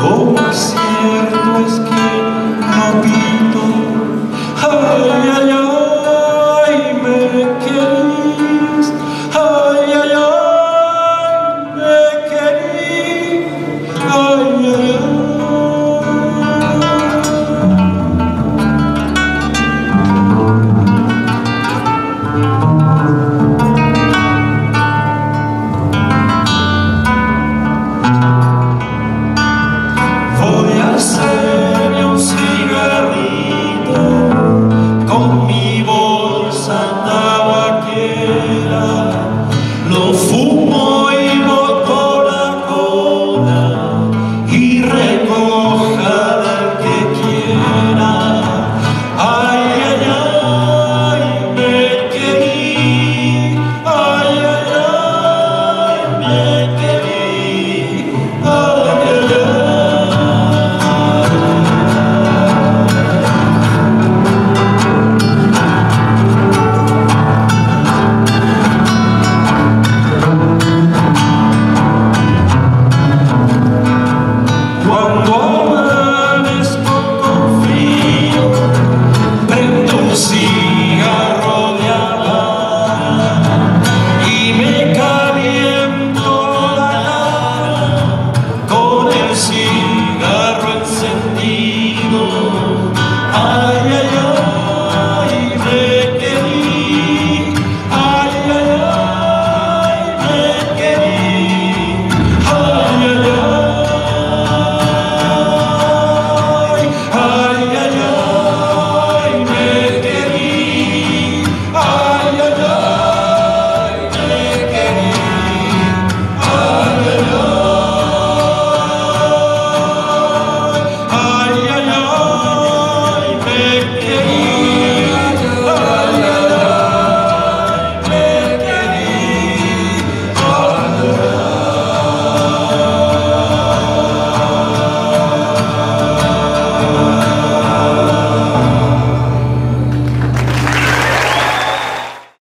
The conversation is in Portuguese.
tengo de assim.